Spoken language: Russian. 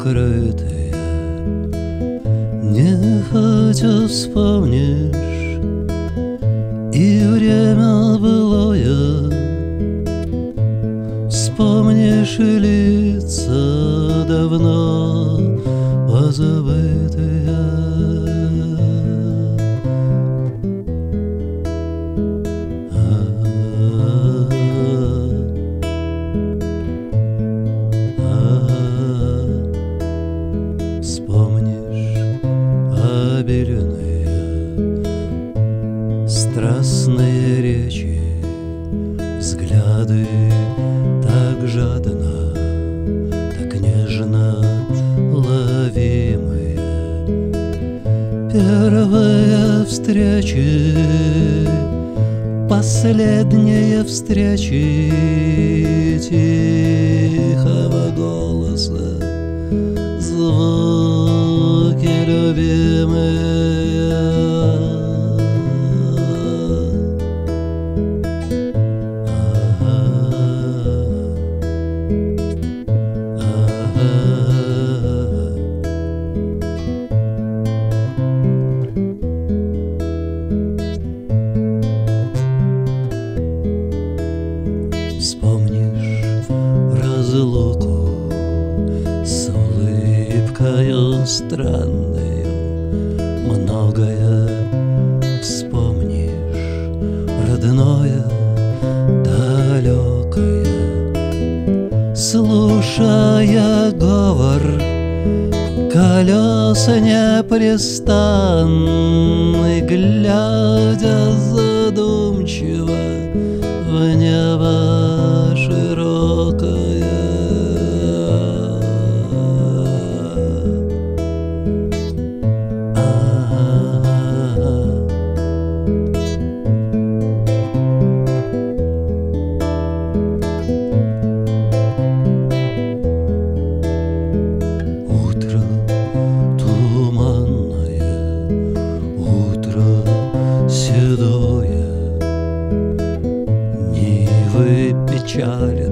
снегом покрытые Нехотя вспомнишь и время былое. Вспомнишь и лица давно позабытые обеленные Страстные речи, взгляды так жадно, так нежно ловимые. Первые встречи, последние встречи тихого голоса, Вспомнишь разлуку с улыбкою странною, многое вспомнишь, родное, далекое, слушая говор колеса непрестанны, глядя задумчиво в небо чужое, Нивы печали